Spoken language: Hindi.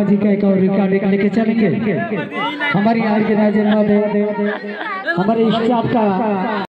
बाबा जी का एक और रिकॉर्डिंग लेके चलेंगे। हमारी आज के राजेंद्र हमारे स्टाफ का